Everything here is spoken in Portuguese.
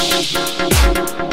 Música